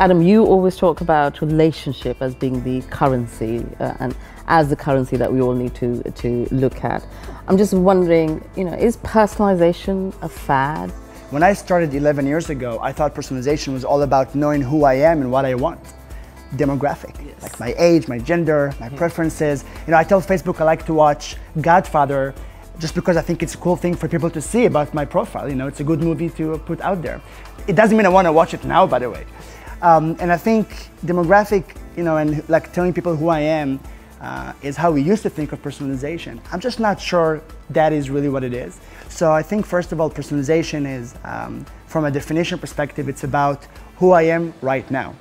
Adam, you always talk about relationship as being the currency uh, and as the currency that we all need to, to look at. I'm just wondering, you know, is personalization a fad? When I started 11 years ago, I thought personalization was all about knowing who I am and what I want. Demographic, yes. like my age, my gender, my mm. preferences. You know, I tell Facebook I like to watch Godfather just because I think it's a cool thing for people to see about my profile. You know, it's a good movie to put out there. It doesn't mean I want to watch it now, by the way. Um, and I think demographic, you know, and like telling people who I am uh, is how we used to think of personalization. I'm just not sure that is really what it is. So I think first of all, personalization is, um, from a definition perspective, it's about who I am right now.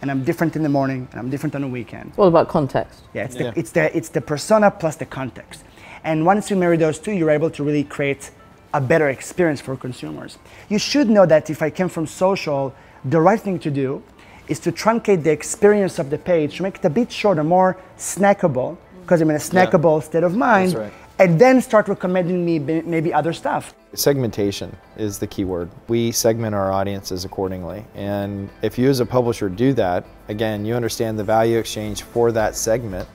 And I'm different in the morning, and I'm different on the weekend. It's All about context. Yeah, it's, yeah. The, it's, the, it's the persona plus the context. And once you marry those two, you're able to really create a better experience for consumers. You should know that if I came from social, the right thing to do is to truncate the experience of the page to make it a bit shorter, more snackable, because I'm in a snackable yeah. state of mind, right. and then start recommending me maybe other stuff. Segmentation is the key word. We segment our audiences accordingly. And if you as a publisher do that, again, you understand the value exchange for that segment,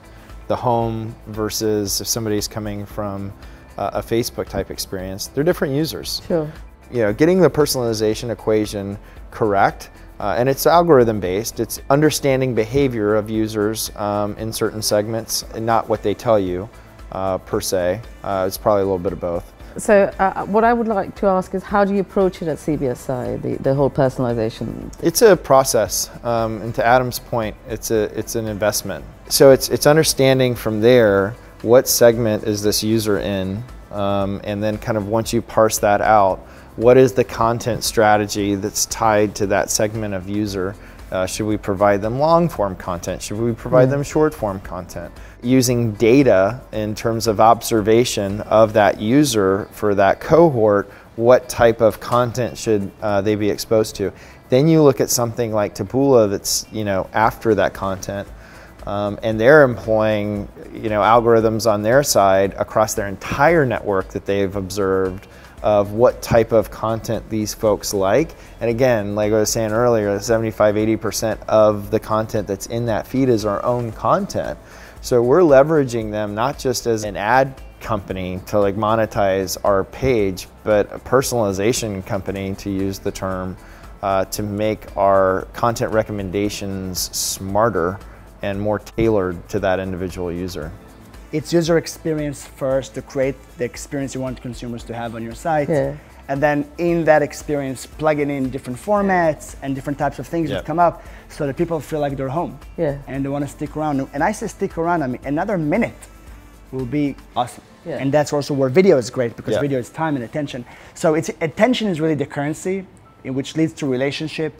the home versus if somebody's coming from a Facebook type experience, they're different users. Sure. You know, getting the personalization equation correct uh, and it's algorithm based. It's understanding behavior of users um, in certain segments and not what they tell you uh, per se. Uh, it's probably a little bit of both. So uh, what I would like to ask is how do you approach it at CBSI, the, the whole personalization? It's a process. Um, and to Adam's point, it's, a, it's an investment. So it's, it's understanding from there what segment is this user in um, and then kind of once you parse that out, what is the content strategy that's tied to that segment of user? Uh, should we provide them long form content? Should we provide mm. them short form content? Using data in terms of observation of that user for that cohort, what type of content should uh, they be exposed to? Then you look at something like Taboola that's you know after that content, um, and they're employing you know algorithms on their side across their entire network that they've observed of what type of content these folks like. And again, like I was saying earlier, 75, 80% of the content that's in that feed is our own content. So we're leveraging them not just as an ad company to like monetize our page, but a personalization company to use the term uh, to make our content recommendations smarter and more tailored to that individual user it's user experience first to create the experience you want consumers to have on your site. Yeah. And then in that experience, plugging in different formats and different types of things that come up so that people feel like they're home. Yeah. And they want to stick around. And I say stick around, I mean, another minute will be awesome. Yeah. And that's also where video is great because yeah. video is time and attention. So it's attention is really the currency, which leads to relationship,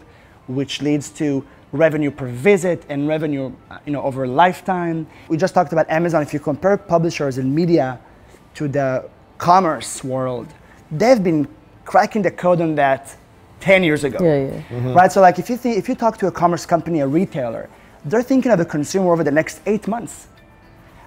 which leads to revenue per visit and revenue you know, over a lifetime. We just talked about Amazon. If you compare publishers and media to the commerce world, they've been cracking the code on that 10 years ago. Yeah, yeah. Mm-hmm. Right? So like if you, think, if you talk to a commerce company, a retailer, they're thinking of the consumer over the next eight months.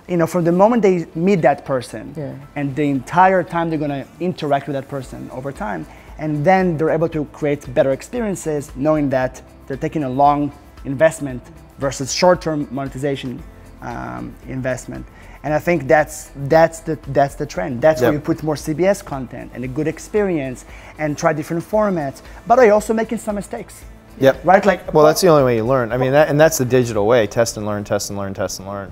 You know, from the moment they meet that person yeah. and the entire time they're gonna interact with that person over time. And then they're able to create better experiences knowing that they're taking a long investment versus short-term monetization um, investment. And I think that's that's the that's the trend. That's yep. where you put more CBS content and a good experience and try different formats. But are you also making some mistakes? Yep. Right. Like. Well, that's the only way you learn. I mean, that, and that's the digital way: test and learn, test and learn, test and learn.